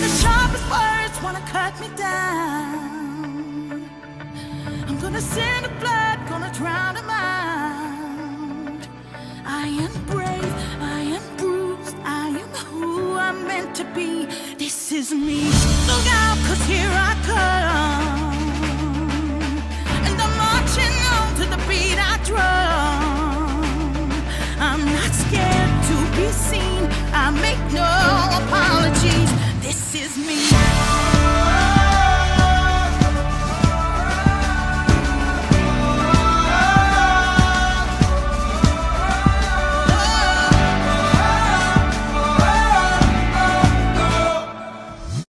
the sharpest words wanna cut me down, I'm gonna send the blood, gonna drown them out. I am brave, I am bruised, I am who I'm meant to be. This is me. Look out, cause here I come.